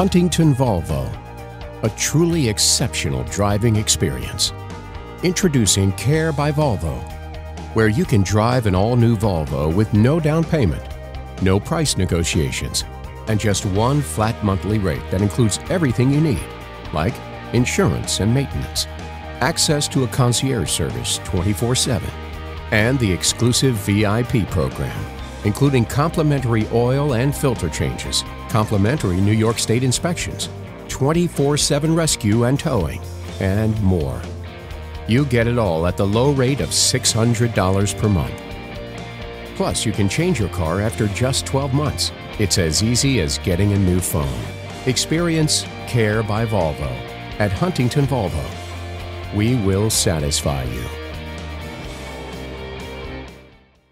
Huntington Volvo, a truly exceptional driving experience. Introducing Care by Volvo, where you can drive an all new Volvo with no down payment, no price negotiations, and just one flat monthly rate that includes everything you need, like insurance and maintenance, access to a concierge service 24 7, and the exclusive VIP program, including complimentary oil and filter changes, complimentary New York State inspections, 24 7 rescue and towing, and more. You get it all at the low rate of $600 per month. Plus, you can change your car after just 12 months. It's as easy as getting a new phone. Experience Care by Volvo at Huntington Volvo. We will satisfy you.